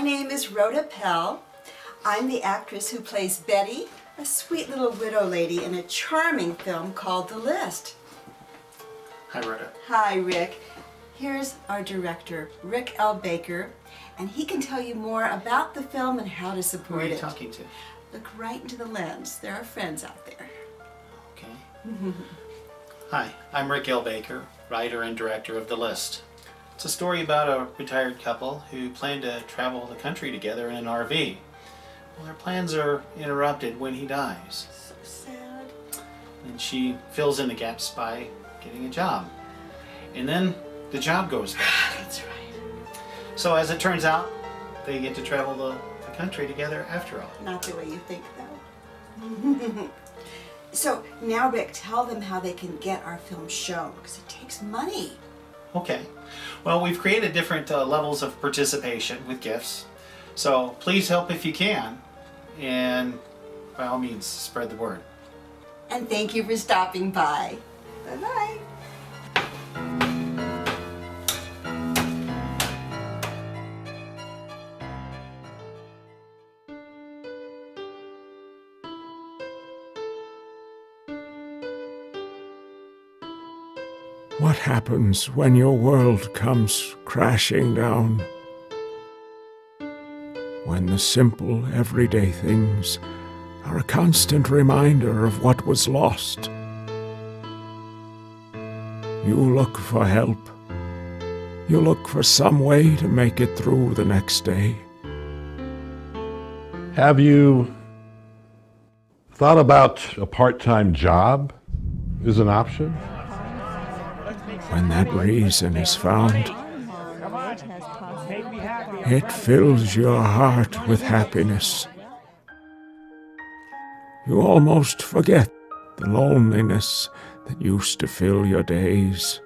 name is Rhoda Pell. I'm the actress who plays Betty, a sweet little widow lady in a charming film called The List. Hi, Rhoda. Hi, Rick. Here's our director, Rick L. Baker, and he can tell you more about the film and how to support it. Who are you it. talking to? Look right into the lens. There are friends out there. Okay. Hi, I'm Rick L. Baker, writer and director of The List. It's a story about a retired couple who plan to travel the country together in an RV. Well, their plans are interrupted when he dies, So sad. and she fills in the gaps by getting a job. And then the job goes bad. Ah, that's right. So as it turns out, they get to travel the, the country together after all. Not the way you think, though. so now, Rick, tell them how they can get our film shown, because it takes money. Okay. Well, we've created different uh, levels of participation with gifts. So please help if you can. And by all means, spread the word. And thank you for stopping by. Bye bye What happens when your world comes crashing down? When the simple, everyday things are a constant reminder of what was lost. You look for help. You look for some way to make it through the next day. Have you thought about a part time job is an option? When that reason is found, it fills your heart with happiness. You almost forget the loneliness that used to fill your days.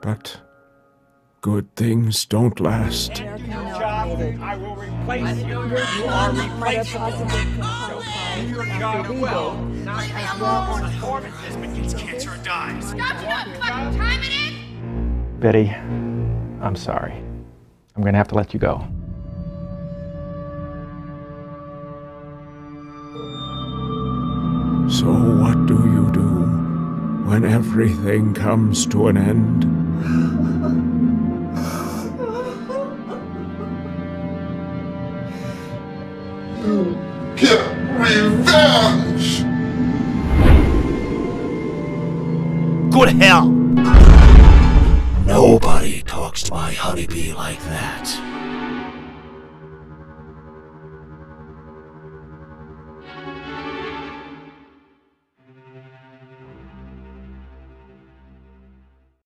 But good things don't last. I will replace you. You are replaceable. Your job well. Now performances begins cancer dies. Stop it up! What time it is? Betty, I'm sorry. I'm gonna have to let you go. So, what do you do when everything comes to an end? Get Good hell! Nobody talks to my honeybee like that.